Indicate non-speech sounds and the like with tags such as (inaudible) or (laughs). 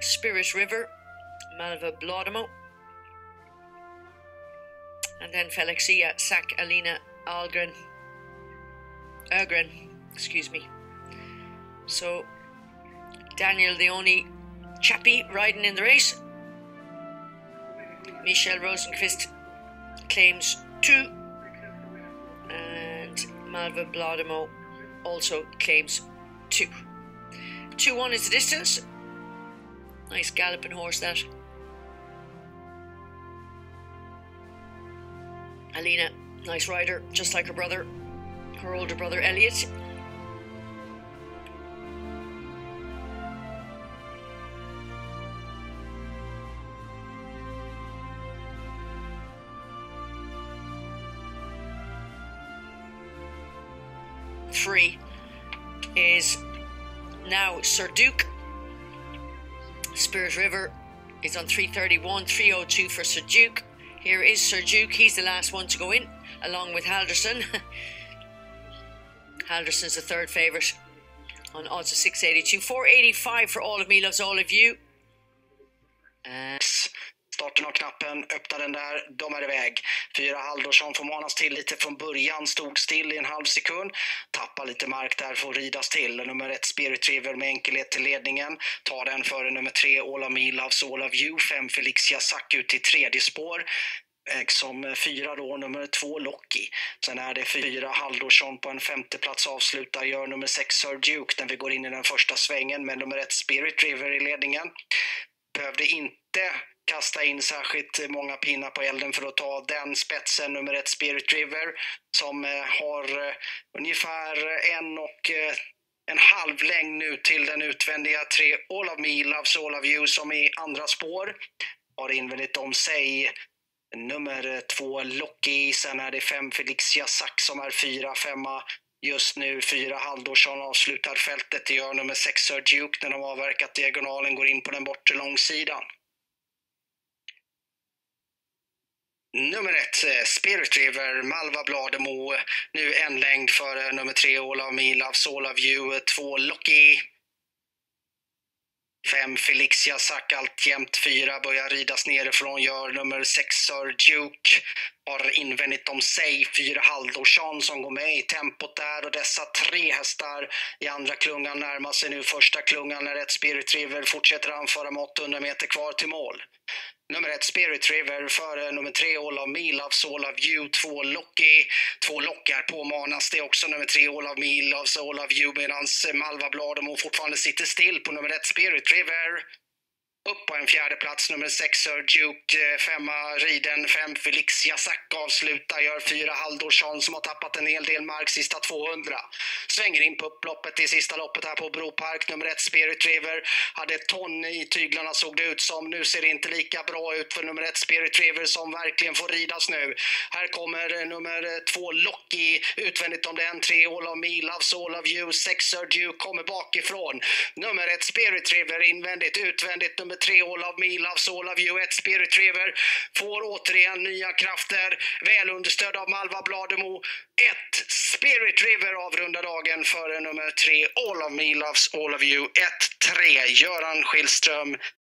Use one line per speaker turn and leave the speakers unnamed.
Spirit River, Malva Blodemo. And then Felixia Sac Alina Algren. Ergren, excuse me. So Daniel, the only chappie riding in the race. Michelle Rosenquist claims two, and Malva Blodemo also claims two. 2 1 is the distance. Nice galloping horse, that. Alina, nice rider, just like her brother, her older brother Elliot. Three is now Sir Duke. Spirit River is on 331, 302 for Sir Duke. Here is Sir Duke. He's the last one to go in, along with Halderson. (laughs) Halderson's the third favourite on odds of 682. 485 for all of me loves all of you.
Uh, Starten av knappen, öppnar den där, de är iväg. Fyra Haldorsson får manas till lite från början, stod still i en halv sekund. Tappar lite mark där, får ridas till. Nummer ett Spirit River med enkelhet till ledningen. Tar den före nummer tre All of Me Loves All of You. Fem Felixia Sack ut till tredje spår som fyra då, nummer två Locky. Sen är det fyra Haldorsson på en femteplats avslutar, gör nummer sex Sir Duke när vi går in i den första svängen med nummer ett Spirit River i ledningen. Behövde inte kasta in särskilt många pinnar på elden för att ta den spetsen, nummer ett Spirit River, som eh, har eh, ungefär en och eh, en halv längd nu till den utvändiga tre All of Me Loves All of You som i andra spår har invändigt om sig nummer två Locky, sen är det fem Felixia Sack som är fyra, femma just nu. Fyra Haldorsson avslutar fältet. Det gör nummer sex Sir Duke när de avverkat diagonalen, går in på den bortre långsidan. Nummer ett, eh, Spirit River, Malva Blademo. Nu en längd före nummer tre, All of Me Loves All of You. Två, Lucky. Fem, Felixia Sack alltjämt. Fyra börjar ridas nerifrån, gör nummer sex, Sir Duke. Har invändigt om sig fyra Haldorsson som går med i tempot där och dessa tre hästar i andra klungan närmar sig nu första klungan när ett Spirit River fortsätter anföra med 800 meter kvar till mål. Nummer ett Spirit River före nummer tre All of Me Loves All of You. Två Locky. Två lockar påmanas det också nummer tre All of Me Loves All of You medan Malva Blademo fortfarande sitter still på nummer ett Spirit River. Upp på en fjärde plats nummer 6, Sir Duke, eh, femma Riden, fem Felix Jasak avslutar, gör fyra Haldorsson som har tappat en hel del mark sista 200. Svänger in på upploppet i sista loppet här på Bropark, nummer ett Spirit River. Hade ton i tyglarna såg det ut som. Nu ser det inte lika bra ut för nummer ett Spirit River som verkligen får ridas nu. Här kommer eh, nummer eh, två Locky utvändigt om den, tre All of Me, Loves All of You, sex Sir Duke kommer bakifrån. Nummer ett Spirit River invändigt, utvändigt nummer nummer tre All of Me Loves All of You, ett Spirit River, får återigen nya krafter, väl understödd av Malva Blademo. Ett Spirit River avrundar dagen före nummer tre All of Me Loves All of You, 1-3, Göran Skillström